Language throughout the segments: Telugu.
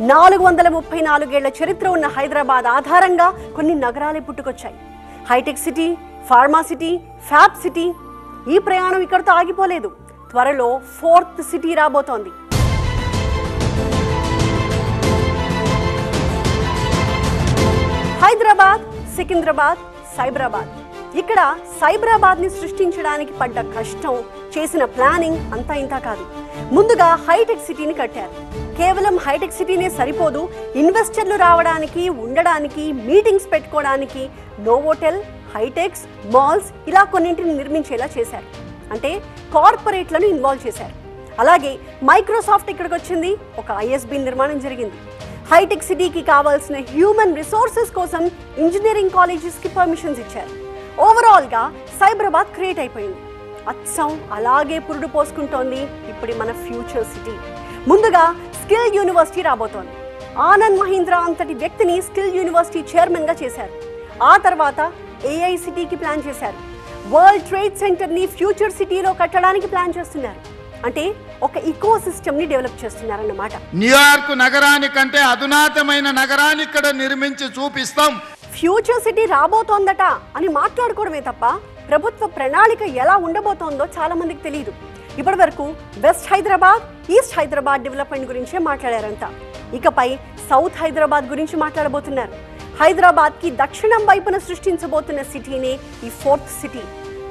నాలుగు వందల ముప్పై నాలుగేళ్ళ చరిత్ర ఉన్న హైదరాబాద్ ఆధారంగా కొన్ని నగరాలే పుట్టుకొచ్చాయి. Hitech city pharma city fab city. ఈ ప్రయాణం ఇక్కడితో ఆగిపోలేదు. త్వరలో ఫోర్త్ సిటీ రాబోతోంది. హైదరాబాద్ సికింద్రాబాద్ సైబరాబాద్. ఇక్కడ సైబరాబాద్ని సృష్టించడానికి పడ్డ కష్టం చేసిన ప్లానింగ్ అంతా ఇంతా కాదు. ముందుగా హైటెక్ సిటీని కట్టారు. కేవలం హైటెక్ సిటీనే సరిపోదు ఇన్వెస్టర్లు రావడానికి ఉండడానికి మీటింగ్స్ పెట్టుకోవడానికి నోవోటెల్ హైటెక్స్ మాల్స్ ఇలా కొన్నింటిని నిర్మించేలా చేశారు. అంటే కార్పొరేట్లను ఇన్వాల్వ్ చేశారు. అలాగే మైక్రోసాఫ్ట్ ఇక్కడికి వచ్చింది ఒక ఐఎస్బి నిర్మాణం జరిగింది. హైటెక్ సిటీకి కావాల్సిన హ్యూమన్ రిసోర్సెస్ కోసం ఇంజనీరింగ్ కాలేజెస్కి పర్మిషన్స్ ఇచ్చారు. ఓవరాల్గా సైబరాబాద్ క్రియేట్ అయిపోయింది. అచ్చం అలాగే పురుడు పోసుకుంటోంది ఇప్పుడు మన ఫ్యూచర్ సిటీ. ముందుగా స్కిల్ యూనివర్సిటీ రాబోతోంది. ఆనంద్ మహీంద్రా అంతటి వ్యక్తిని స్కిల్ యూనివర్సిటీ చైర్మన్గా చేశారు. ఆ తర్వాత ఏఐ సిటీకి ప్లాన్ చేశారు. వరల్డ్ ట్రేడ్ సెంటర్ని ఫ్యూచర్ సిటీలో కట్టడానికి ప్లాన్ చేస్తున్నారు. అంటే ఒక ఇకో సిస్టమ్ని డెవలప్ చేస్తున్నారన్నమాట. న్యూయార్క్ నగరానికంటే అధునాతమైన నగరాన్ని ఇక్కడ నిర్మించి చూపిస్తాం. ఫ్యూచర్ సిటీ రాబోతోందట అని మాట్లాడుకోవడమే తప్ప ప్రభుత్వ ప్రణాళిక ఎలా ఉండబోతోందో చాలా మందికి తెలియదు ఇప్పటి వరకు west Hyderabad east Hyderabad development గురించే మాట్లాడారంట. ఇకపై సౌత్ హైదరాబాద్ గురించి మాట్లాడబోతున్నారు. హైదరాబాద్కి దక్షిణం వైపున సృష్టించబోతున్న సిటీనే ఈ ఫోర్త్ సిటీ.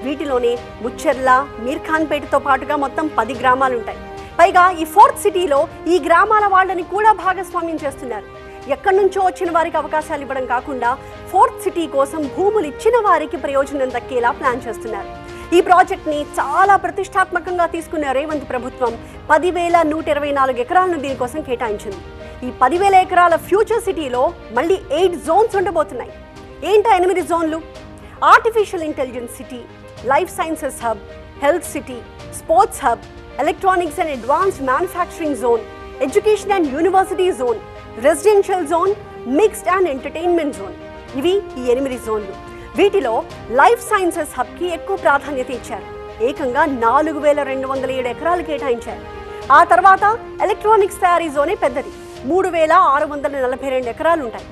వీటిలోనే ముచ్చర్ల మీర్ఖాన్పేటతో పాటుగా మొత్తం పది గ్రామాలు ఉంటాయి పైగా ఈ ఫోర్త్ సిటీలో ఈ గ్రామాల వాళ్ళని కూడా భాగస్వామ్యం చేస్తున్నారు. ఎక్కడి నుంచో వచ్చిన వారికి అవకాశాలు ఇవ్వడం కాకుండా ఫోర్త్ సిటీ కోసం భూములు ఇచ్చిన వారికి ప్రయోజనం దక్కేలా ప్లాన్ చేస్తున్నారు. ఈ ప్రాజెక్ట్ని చాలా ప్రతిష్టాత్మకంగా తీసుకున్న రేవంత్ ప్రభుత్వం పదివేల నూట ఇరవై నాలుగు ఎకరాలను దీనికోసం కేటాయించింది. ఈ పదివేల ఎకరాల ఫ్యూచర్ సిటీలో మళ్ళీ ఎయిట్ జోన్స్ ఉండబోతున్నాయి. ఏంటా ఎనిమిది జోన్లు? Artificial intelligence city life sciences hub health city sports hub electronics and advanced manufacturing zone education and university zone residential zone mixed and entertainment zone. ఇవి ఈ ఎనిమిది జోన్లు. వీటిలో లైఫ్ సైన్సెస్ హబ్కి ఎక్కువ ప్రాధాన్యత ఇచ్చారు. ఏకంగా నాలుగు వేల రెండు వందల ఏడు ఎకరాలు కేటాయించారు. ఆ తర్వాత ఎలక్ట్రానిక్స్ తయారీ జోనే పెద్దది. మూడు వేల ఆరు వందల నలభై రెండు ఎకరాలు ఉంటాయి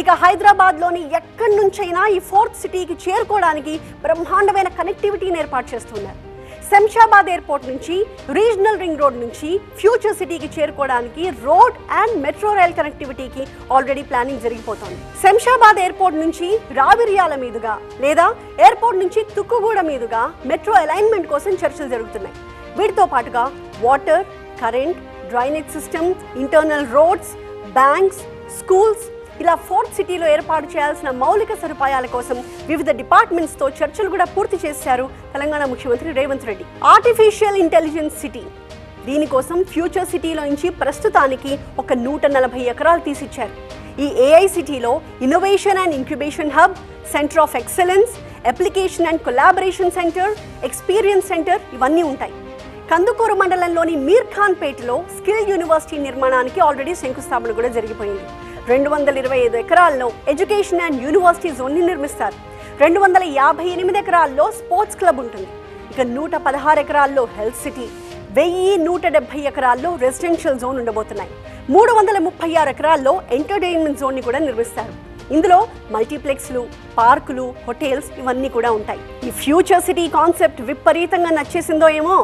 ఇక హైదరాబాద్లోని ఎక్కడి నుంచైనా ఈ ఫోర్త్ సిటీకి చేరుకోవడానికి బ్రహ్మాండమైన కనెక్టివిటీని ఏర్పాటు చేస్తున్నారు. శంషాబాద్ ఎయిర్పోర్ట్ నుంచి రీజనల్ రింగ్ రోడ్ నుంచి ఫ్యూచర్ సిటీకి చేరుకోవడానికి రోడ్ అండ్ మెట్రో రైల్ కనెక్టివిటీకి ఆల్రెడీ ప్లానింగ్ జరిగిపోతోంది. శంషాబాద్ ఎయిర్పోర్ట్ నుంచి రావిర్యాల మీదుగా లేదా ఎయిర్పోర్ట్ నుంచి తుక్కుగూడ మీదుగా మెట్రో అలైన్మెంట్ కోసం చర్చలు జరుగుతున్నాయి. వీటితో పాటుగా water current drainage system internal roads banks schools ఇలా ఫోర్త్ సిటీలో ఏర్పాటు చేయాల్సిన మౌలిక సదుపాయాల కోసం వివిధ డిపార్ట్మెంట్స్తో చర్చలు కూడా పూర్తి చేశారు తెలంగాణ ముఖ్యమంత్రి Revanth Reddy. Artificial intelligence city దీనికోసం ఫ్యూచర్ సిటీలో నుంచి ప్రస్తుతానికి ఒక నూట నలభై ఎకరాలు తీసిచ్చారు. ఈ ఏఐ సిటీలో innovation and incubation hub centre of excellence application and collaboration centre experience centre ఇవన్నీ ఉంటాయి. కందుకూరు మండలంలోని మీర్ ఖాన్ పేటలో స్కిల్ యూనివర్సిటీ నిర్మాణానికి ఆల్రెడీ శంకుస్థాపన కూడా జరిగిపోయింది. రెండు వందల ఇరవై ఐదు ఎకరాల్లో ఎడ్యుకేషన్ అండ్ యూనివర్సిటీ జోన్ని నిర్మిస్తారు. రెండు వందల యాభై ఎనిమిది ఎకరాల్లో స్పోర్ట్స్ క్లబ్ ఉంటుంది. ఇక నూట పదహారు ఎకరాల్లో హెల్త్ సిటీ వెయ్యి నూట డెబ్బై ఎకరాల్లో రెసిడెన్షియల్ జోన్ ఉండబోతున్నాయి. మూడు వందల ముప్పై ఆరు ఎకరాల్లో ఎంటర్టైన్మెంట్ జోన్ని కూడా నిర్మిస్తారు. ఇందులో మల్టీప్లెక్స్లు పార్కులు హోటల్స్ ఇవన్నీ కూడా ఉంటాయి. ఈ ఫ్యూచర్ సిటీ కాన్సెప్ట్ విపరీతంగా నచ్చేసిందో ఏమో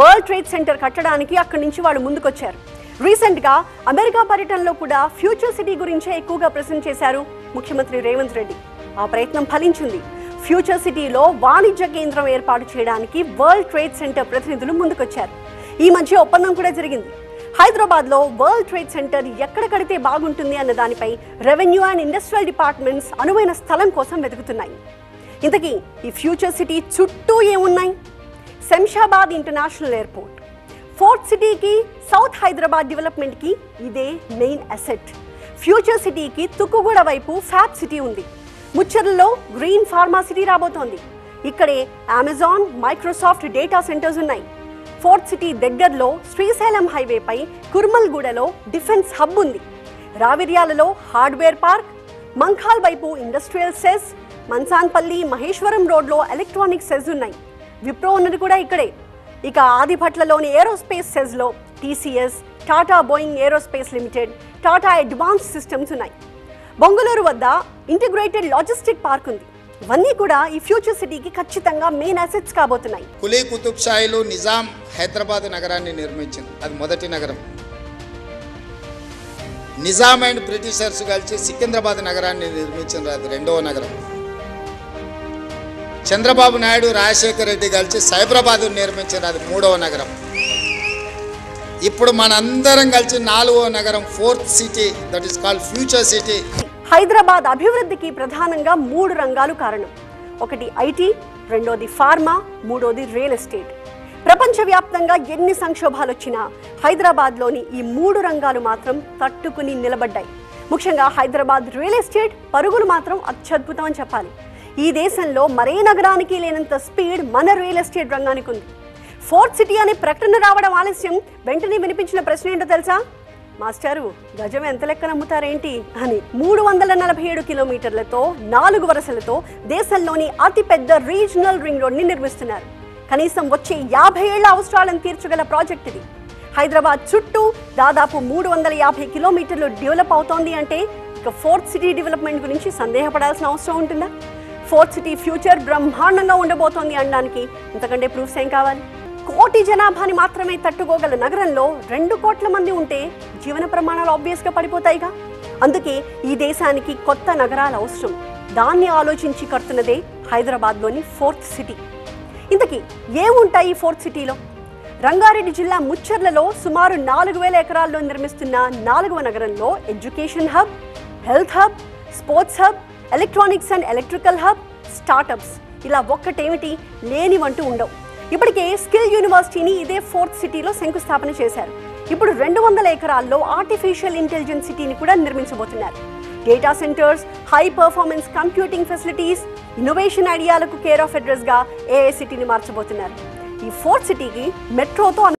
వరల్డ్ ట్రేడ్ సెంటర్ కట్టడానికి అక్కడి నుంచి వాళ్ళు ముందుకొచ్చారు. రీసెంట్గా అమెరికా పర్యటనలో కూడా ఫ్యూచర్ సిటీ గురించే ఎక్కువగా ప్రజెంట్ చేశారు ముఖ్యమంత్రి రేవంత్ రెడ్డి. ఆ ప్రయత్నం ఫలించింది. ఫ్యూచర్ సిటీలో వాణిజ్య కేంద్రం ఏర్పాటు చేయడానికి వరల్డ్ ట్రేడ్ సెంటర్ ప్రతినిధులు ముందుకొచ్చారు. ఈ మధ్య ఒప్పందం కూడా జరిగింది. హైదరాబాద్లో వరల్డ్ ట్రేడ్ సెంటర్ ఎక్కడ కడితే బాగుంటుంది అన్న దానిపై రెవెన్యూ అండ్ ఇండస్ట్రియల్ డిపార్ట్మెంట్స్ అనువైన స్థలం కోసం వెతుకుతున్నాయి. ఇంతకీ ఈ ఫ్యూచర్ సిటీ చుట్టూ ఏమున్నాయి? శంషాబాద్ ఇంటర్నేషనల్ ఎయిర్పోర్ట్ ఫోర్త్ సిటీకి సౌత్ హైదరాబాద్ డెవలప్మెంట్కి ఇదే మెయిన్ అసెట్. ఫ్యూచర్ సిటీకి తుక్కుగూడ వైపు ఫ్యాబ్ సిటీ ఉంది. ముచ్చర్లలో గ్రీన్ ఫార్మా సిటీ రాబోతోంది. ఇక్కడే అమెజాన్ మైక్రోసాఫ్ట్ డేటా సెంటర్స్ ఉన్నాయి. ఫోర్త్ సిటీ దగ్గరలో శ్రీశైలం హైవేపై కుర్మల్గూడలో డిఫెన్స్ హబ్ ఉంది. రావిర్యాలలో హార్డ్వేర్ పార్క్ మంఖాల్ వైపు ఇండస్ట్రియల్ సెస్ మన్సాన్పల్లి మహేశ్వరం రోడ్లో ఎలక్ట్రానిక్ సెస్ ఉన్నాయి. విప్రో ఉన్నది కూడా ఇక్కడే. ఇక ఆదిభట్లలోని aerospace సెజ్లో TCS Tata Boeing aerospace limited Tata advance systems ఉన్నాయి. బొంగళూరు వద్ద ఇంటిగ్రేటెడ్ లాజిస్టిక్ పార్క్ ఉంది. ఇవన్నీ కూడా ఈ ఫ్యూచర్ సిటీకి ఖచ్చితంగా మెయిన్ అసెట్స్ కాబోతున్నాయి. కులీ కుతుబ్ షాయిలు నిజాం హైదరాబాద్ నగరాన్ని నిర్మించింది. అది మొదటి నగరం. నిజాం అండ్ బ్రిటిషర్స్ కలిసి సికింద్రాబాద్ నగరాన్ని నిర్మించింది అది రెండవ నగరం. చంద్రబాబు నాయుడు రాజశేఖర రెడ్డి కలిసి సైబరాబాదు నిర్మించారు అది మూడవ నగరం. ఇప్పుడు మనందరం కలిసి నాలుగవ నగరం fourth city that is called future city Hyderabad అభివృద్ధికి ప్రధానంగా మూడు రంగాలు కారణం. ఒకటి ఐటీ రెండోది ఫార్మా మూడోది రియల్ ఎస్టేట్. ప్రపంచవ్యాప్తంగా ఎన్ని సంక్షోభాలు వచ్చినా హైదరాబాద్లోని ఈ మూడు రంగాలు మాత్రం తట్టుకుని నిలబడ్డాయి. ముఖ్యంగా హైదరాబాద్ రియల్ ఎస్టేట్ పరుగులు మాత్రం అత్యద్భుతం అని చెప్పాలి. ఈ దేశంలో మరే నగరానికి లేనంత స్పీడ్ మన రియల్ ఎస్టేట్ రంగానికి ఉంది. ఫోర్త్ సిటీ అనే ప్రకటన రావడం ఆలస్యం. వెంటనే వినిపించిన ప్రశ్న ఏంటో తెలుసా? మాస్టారు గజం ఎంత లెక్కన అమ్ముతారేంటి అని మూడు వందల నలభై ఏడు కిలోమీటర్లతో నాలుగు వరుసలతో దేశంలోని అతిపెద్ద రీజనల్ రింగ్ రోడ్ని నిర్మిస్తున్నారు. కనీసం వచ్చే యాభై ఏళ్ళ అవసరాలను తీర్చగల ప్రాజెక్ట్ ఇది. హైదరాబాద్ చుట్టూ దాదాపు మూడు వందల యాభై కిలోమీటర్లు డెవలప్ అవుతోంది అంటే ఇక ఫోర్త్ సిటీ డెవలప్మెంట్ గురించి సందేహపడాల్సిన అవసరం ఉంటుందా? ఫోర్త్ సిటీ ఫ్యూచర్ బ్రహ్మాండంగా ఉండబోతోంది అనడానికి. ఇంతకంటే ప్రూఫ్స్ ఏం కావాలి? కోటి జనాభాని మాత్రమే తట్టుకోగల నగరంలో రెండు కోట్ల మంది ఉంటే జీవన ప్రమాణాలు ఆబ్వియస్గా పడిపోతాయిగా. అందుకే ఈ దేశానికి కొత్త నగరాలు అవసరం. దాన్ని ఆలోచించి కడుతున్నదే హైదరాబాద్లోని ఫోర్త్ సిటీ. ఇంతకీ ఏముంటాయి ఈ ఫోర్త్ సిటీలో? రంగారెడ్డి జిల్లా ముచ్చర్లలో సుమారు నాలుగు వేల ఎకరాల్లో నిర్మిస్తున్న నాలుగవ నగరంలో education hub health hub sports hub electronics and electrical hub startups. ఇలా ఒక్కటేమిటి? లేనివంటూ ఉండవు. ఇప్పటికే స్కిల్ యూనివర్సిటీని ఇదే ఫోర్త్ సిటీలో శంకుస్థాపన చేశారు. ఇప్పుడు రెండు వందల ఎకరాల్లో ఆర్టిఫిషియల్ ఇంటెలిజెన్స్ సిటీని కూడా నిర్మించబోతున్నారు. Data centres high performance computing facilities innovation ఐడియాలకు care of అడ్రస్గా ఏఐ సిటీని మార్చబోతున్నారు. ఈ ఫోర్త్ సిటీకి మెట్రోతో